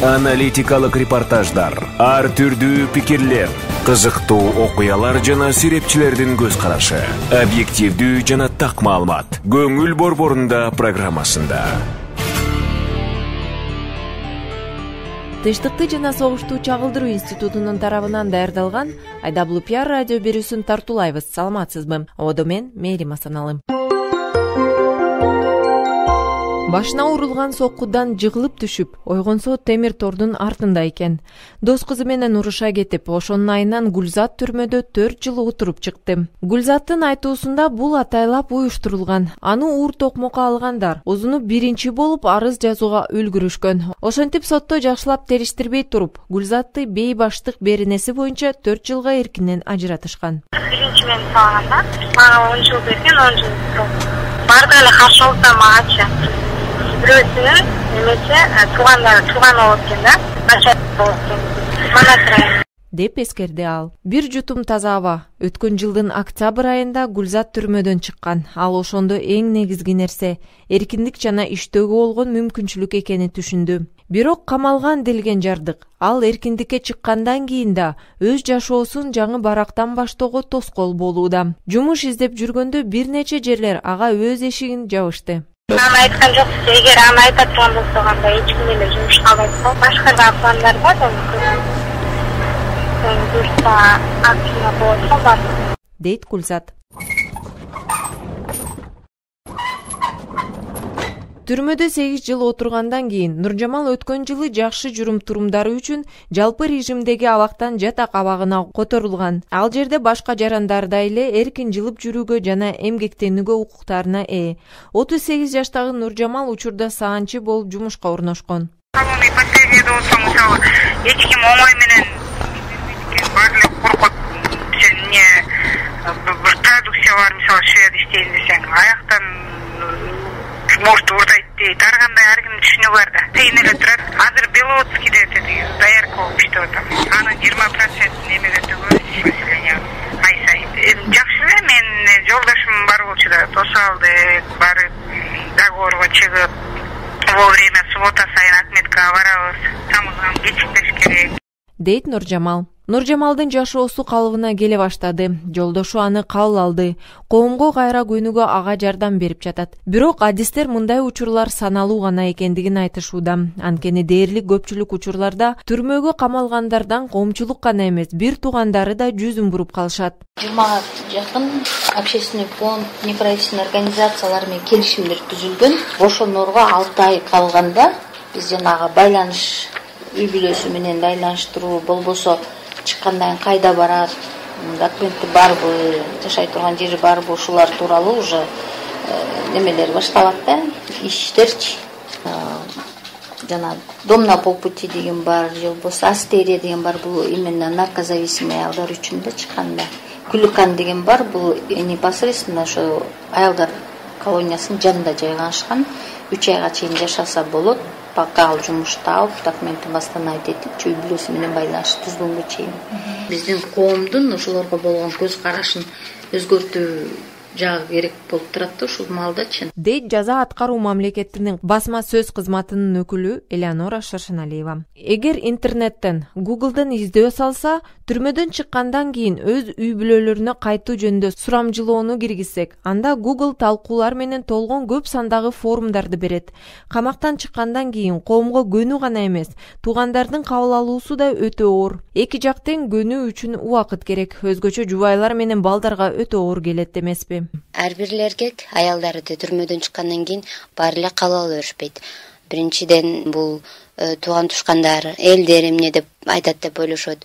аналитикалык репортаждар. Ар түрдүү пикирлер. Кызыктуу окуялар жана серепчилердин көз карашы объективдүү жана так маалымат. Көңүл борборунда программасында. Тынчтыкты жана согушту чагылдыруу институтунун тарабынан даярдалган айдаблу пиар радио берүүсүн тартуулайбыз саламатсызбы? Ободо мен мээрим асаналым башына урулган соккудан жыгылып түшүп ойгонсо темир тордун артында экен. Дос кызы менен уруша кетип ошонун айынан гүлзат түрмөдө төрт жыл отуруп чыкты гүлзаттын айтуусунда бул атайлап уюштурулган. Аны уур токмокко алгандар узуну биринчи болуп арыз жазууга үлгүрүшкөн. Ошентип сотто жакшылап териштирбей туруп гүлзатты бейбаштык беренеси боюнча төрт жылга эркинен ажыратышкан. Биринчи мени салганда мага он жыл берген он жыл. Баардыгы эле каршы болуп да магачы бирөөсүнүн немеси э, туугандары тууганы болот экен да. Начальник болот экен? Монастырь деп эскерди ал. Бир жутум таза аба. Өткөн жылдын октябрь айында гүлзат түрмөдөн чыккан. Ал ошондо эң негизги нерсе эркиндик жана иштөөгө болгон мүмкүнчүлүк экенин түшүндү. Бирок камалган делген жардык. Ал эркиндикке чыккандан кийин да өз жашоосун жаңы барактан баштоого тоскоол болууда. Жумуш издеп жүргөндө бир нече жерлер ага өз эшигин жабышты маған айтқан жоқ егер ана айтатын болған болғанда ешкіммен де жұмыс қалмайды. Ғой басқа пландар бар оны бұйыртса акцияға болады ғой дейді гүлзат. Түрмөдө сегиз жыл отургандан кийин нуржамал өткөн жылы жакшы журум турумдары үчүн жалпы режимдеги абактан жатак абагына которулган. Ал жерде башка жарандардай эле эркин жылып жүрүүгө жана эмгектенүүгө укуктарына ээ. Отуз сегиз жаштагы нуржамал учурда саанчы болуп жумушка орношкон. Колоний последнийде болсо мисалы эч ким оңой менен баары эле коркот сен эмне бир продукция бар мисалы швеяда иштейин десең аяктан может уурдайт ар кандай ар кимдин түшүнүгү бар да. Кыйын эле турат. Азыр беловодскийде тиги доярка болуп иштеп атам анын жыйырма процентин эмеге төгөбүз население ай сайын. Эми жакшы эле менин жолдошум бар болчу да. Тосуп алдык баары договорго чыгып вовремя суббота сайын отметкага барабыз. Тамызган кечикпеш керек. Дейт нуржамал нуржамалдын жашоосу калыбына келе баштады. Жолдошу аны кабыл алды. Коомго кайра көнүүгө ага жардам берип жатат. Бирок адистер мындай учурлар саналуу гана экендигин айтышууда. Анткени дээрлик көпчүлүк учурларда түрмөгө камалгандардан коомчулук гана эмес бир туугандары да жүзүн буруп калышат. Жыйырмага жакын общественный фонд неправительственный организациялар менен келишимдер түзүлгөн. Бошоноорго алты ай калганда биз жанагы байланыш үй бүлөсү менен байланыштыруу болбосо чыккандан кийин кайда барат документи барбы жашай турган жери барбы ушулар тууралуу уже э, немелер башталат да иштерчи. Э, жана дом на полпути деген бар же болбосо астерия деген бар бул именно наркозависимый аялдар үчүн да чыкканда куликан деген бар бул непосредственно ошо аялдар колониясынын жанында жайгашкан үч айга чейин жашаса болот пока ал жумушту алып документин восстановить этип үй бүлөсү менен байланыш түзгөнгө чейин. Биздин коомдун ошолорго болгон көз карашын өзгөртүү жагы керек болуп турат да ушул маалдачы дейт жаза аткаруу мамлекетинин басма сөз кызматынын өкүлү элеонора шаршеналиева эгер интернеттен гуглден издөө салса түрмөдөн чыккандан кийин өз үй бүлөлөрүнө кайтуу жөнүндө сурамжылоону киргизсек анда гугл талкуулар менен толгон көп сандагы форумдарды берет. Камактан чыккандан кийин коомго көнүү гана эмес туугандардын кабыл алуусу да өтө оор. Эки жак тең көнүү үчүн убакыт керек өзгөчө жубайлар менен балдарга өтө оор келет эмеспи ар бир эле эркек аялдарды түрмөдөн чыккандан кийин баары эле кабыл ала беришпейт биринчиден бул э, тууган тушкандар элдер эмне деп айтат деп ойлошот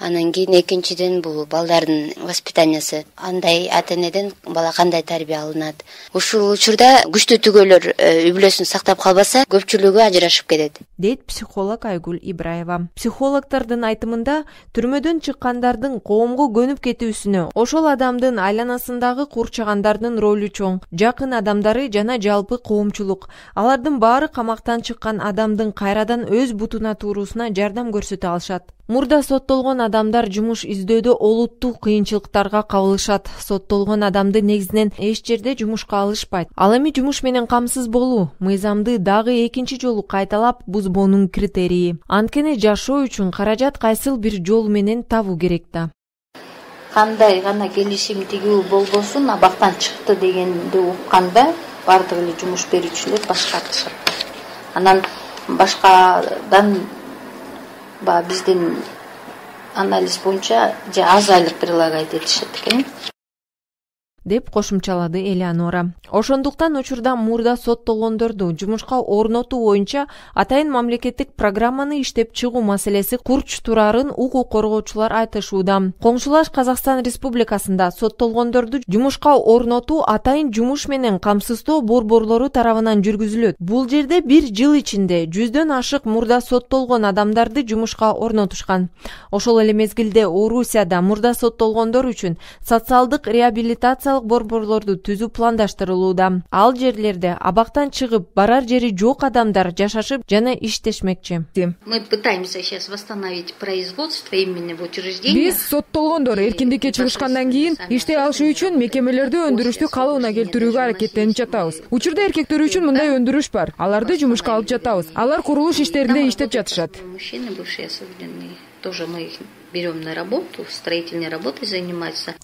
анан кийин экинчиден бул балдардын воспитаниясы андай ата энеден бала кандай тарбия алынат? Ушул учурда күчтүү түгөйлөр э, үй бүлөсүн сактап калбаса көпчүлүгү ажырашып кетет. Дейт психолог айгүл ибраева. Психологдордун айтымында түрмөдөн чыккандардын коомго көнүп кетүүсүнө ошол адамдын айланасындагы курчагандардын ролу чоң. Жакын адамдары жана жалпы коомчулук. Алардын баары камактан чыккан адамдын кайрадан өз бутуна туруусуна жардам көрсөтө алышат мурда соттолгон адамдар жумуш издөөдө олуттуу кыйынчылыктарга кабылышат. Соттолгон адамды негизинен эч жерде жумушка алышпайт. Ал эми жумуш менен камсыз болуу мыйзамды дагы экинчи жолу кайталап бузбоонун критерийи анткени жашоо үчүн каражат кайсыл бир жол менен табуу керек да. Кандай гана келишим тигүү болбосун абактан чыкты дегенди укканда баардык эле жумуш берүүчүлөр баш тартышат анан башкадан баягы биздин анализ боюнча же аз айлык прилагать этишет экен деп кошумчалады элеонора. Ошондуктан учурда мурда соттолгондорду жумушка орнотуу боюнча атайын мамлекеттик программаны иштеп чыгуу маселеси курч турарын укук коргоочулар айтышууда. Коңшулаш казакстан республикасында соттолгондорду жумушка орнотуу атайын жумуш менен камсыздоо борборлору тарабынан жүргүзүлөт. Бул жерде бир жыл ичинде жүздөн ашык мурда соттолгон адамдарды жумушка орнотушкан. Ошол эле мезгилде орусияда мурда соттолгондор үчүн социалдык реабилитация борборлорду түзүү пландаштырылууда. Ал жерлерде абактан чыгып барар жери жок адамдар жашашып жана иштешмекчи. Мы пытаемся сейчас восстановить производство именно в учреждениях. Биз соттолгондор эркиндикке чыгышкандан кийин иштей алышы үчүн мекемелерде өндүрүштү калыбына келтирүүгө аракеттенип жатабыз. учурда эркектер үчүн мындай өндүрүш бар. Аларды жумушка алып жатабыз. алар курулуш иштеринде иштеп жатышат. Мужчины бывшие осужденные тоже мы их берем на работу строительной работой занимаются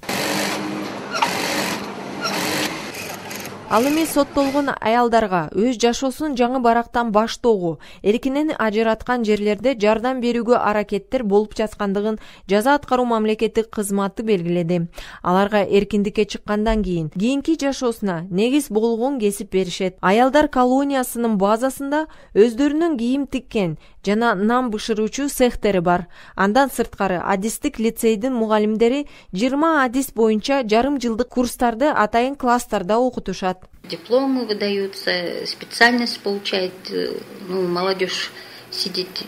ал эми соттолгон аялдарга өз жашоосун жаңы барактан баштоого эркинен ажыраткан жерлерде жардам берүүгө аракеттер болуп жаткандыгын жаза аткаруу мамлекеттик кызматы белгиледи. Аларга эркиндикке чыккандан кийин кийинки жашоосуна негиз болгон кесип беришет. Аялдар колониясынын базасында өздөрүнүн кийим тиккен жана нан бышыруучу цехтери бар. Андан сырткары адистик лицейдин мугалимдери жыйырма адис боюнча жарым жылдык курстарды атайын класстарда окутушат. Дипломы выдаются специальность получает э, ну молодежь сидит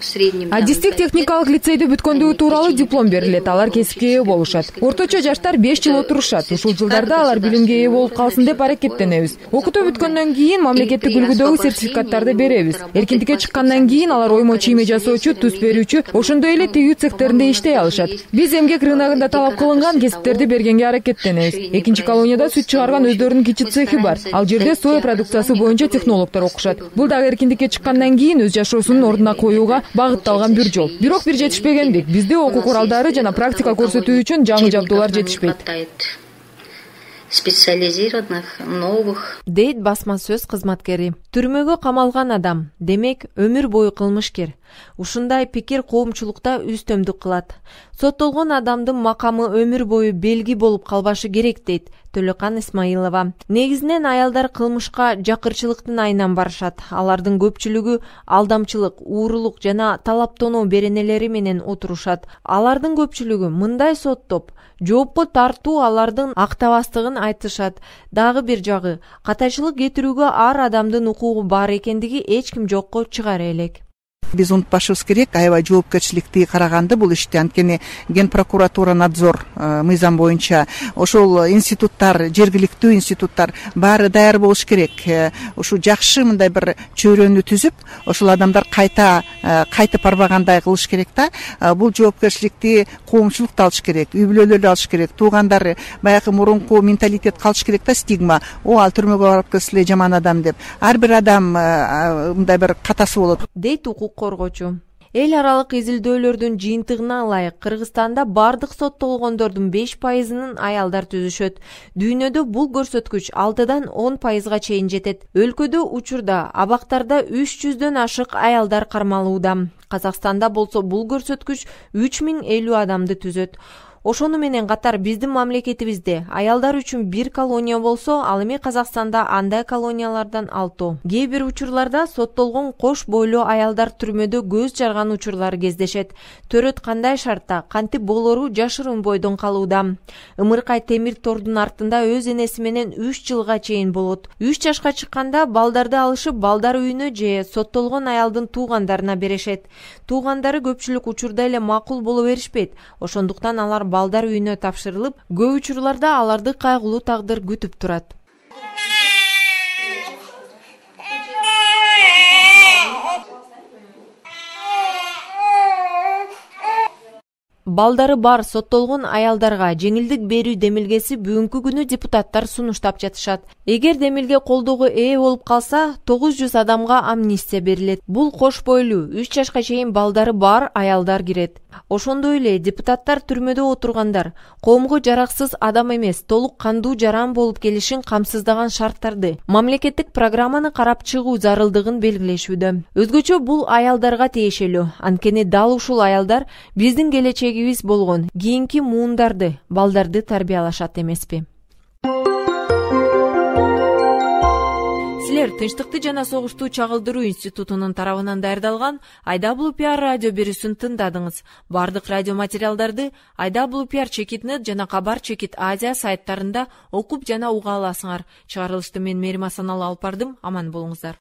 адистик техникалык лицейди бүткөндүгү тууралуу диплом берилет. алар кесипке ээ болушат. орточо жаштар беш жыл отурушат. ушул жылдарда алар билимге ээ болуп калсын деп аракеттенебиз окутуу бүткөндөн кийин мамлекеттик үлгүдөгү сертификаттарды беребиз. эркиндикке чыккандан кийин алар оймо чийме жасоочу туз берүүчү ошондой эле тигүү цехтеринде иштей алышат. биз эмгек рыногунда талап кылынган кесиптерди бергенге аракеттенебиз. Экинчи колонияда сүт чыгарган өздөрүнүн кичи цехи бар ал жерде соя продукциясы боюнча технологдор окушат. Бул дагы эркиндикке чыккандан кийин өз жашоосун ордуна коюуга багытталган бир жол. Бирок бир жетишпегендик. Бизде окуу куралдары жана практика көрсөтүү үчүн жаңы жабдуулар жетишпейт. специализированных новых. Дейт басма сөз кызматкери. Түрмөгө камалган адам. Демек өмүр бою кылмышкер ушундай пикир коомчулукта үстөмдүк кылат. Соттолгон адамдын макамы өмүр бою белги болуп калбашы керек дейт төлөкан исмаилова. Негизинен аялдар кылмышка жакырчылыктын айынан барышат. Алардын көпчүлүгү алдамчылык уурулук жана талаптонуу беренелери менен отурушат. Алардын көпчүлүгү мындай соттоп жоопко тартуу алардын актабастыгын айтышат. Дагы бир жагы катайчылык кетирүүгө ар адамдын укугу бар экендиги эч ким жокко чыгара элек биз унутпашыбыз керек. Аябай жоопкерчиликтүү караганды бул ишти анткени ген прокуратура надзор э, мыйзам боюнча ошол институттар жергиликтүү институттар баары даяр болуш керек. Э, ушу жакшы мындай бир чөйрөнү түзүп ошол адамдар кайта э, кайтып барбагандай кылыш керек да. Бул жоопкерчиликти коомчулук да алыш керек үй бүлөлөр алыш керек туугандар баягы мурунку менталитет калыш керек да стигма. О ал түрмөгө барып келсе эле жаман адам деп. Ар бир адам мындай бир катасы болот. Дейт укук коргоочу эл аралык изилдөөлөрдүн жыйынтыгына ылайык. Кыргызстанда баардык соттолгондордун беш пайызынын аялдар түзүшөт. Дүйнөдө бул көрсөткүч алтыдан он пайызга чейин жетет. Өлкөдө учурда абактарда үч жүздөн ашык аялдар кармалууда. Казакстанда болсо бул көрсөткүч үч миң элүү адамды түзөт ошону менен катар биздин мамлекетибизде аялдар үчүн бир колония болсо ал эми казакстанда андай колониялардан алтоо кээ бир учурларда соттолгон кош бойлуу аялдар түрмөдө көз жарган учурлар кездешет. Төрөт кандай шартта? Кантип болору жашыруун бойдон калууда? ымыркай темир тордун артында өз энеси менен үч жылга чейин болот. Үч жашка чыкканда балдарды алышып балдар үйүнө же соттолгон аялдын туугандарына беришет туугандары көпчүлүк учурда эле макул боло беришпейт. Ошондуктан алар балдар үйүнө тапшырылып көп учурларда аларды кайгылуу тагдыр күтүп турат балдары бар соттолгон аялдарга жеңилдик берүү демилгеси бүгүнкү күнү депутаттар сунуштап жатышат. Эгер демилге колдоого ээ болуп калса тогуз жүз адамга амнистия берилет. Бул кош бойлуу үч жашка чейин балдары бар аялдар кирет. Ошондой эле депутаттар түрмөдө отургандар коомго жараксыз адам эмес толук кандуу жаран болуп келишин камсыздаган шарттарды мамлекеттик программаны карап чыгуу зарылдыгын белгилешүүдө. Өзгөчө бул аялдарга тиешелүү. Анткени дал ушул аялдар биздин келечегибиз болгон кийинки муундарды балдарды тарбиялашат эмеспи. Силер тынчтыкты жана согушту чагылдыруу институтунун тарабынан даярдалган айдаблу пиар радио берүүсүн тыңдадыңыз баардык радио материалдарды айдаблу пиар чекит нет жана кабар чекит азия сайттарында окуп жана уга аласыңар. Чыгарылышты мен мээрим асаналы алып бардым. Аман болуңуздар